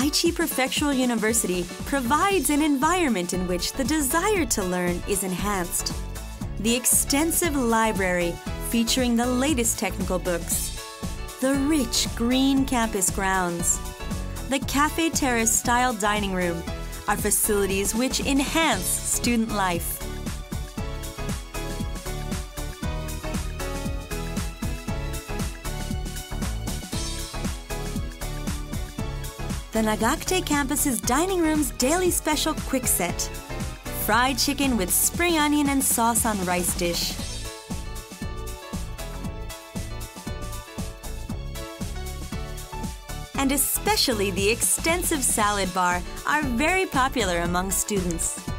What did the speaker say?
Aichi Prefectural University provides an environment in which the desire to learn is enhanced. The extensive library featuring the latest technical books, the rich green campus grounds, the Cafe Terrace style dining room are facilities which enhance student life. The Nagakute campus's dining room's daily special quick set fried chicken with spring onion and sauce on rice dish. And especially the extensive salad bar are very popular among students.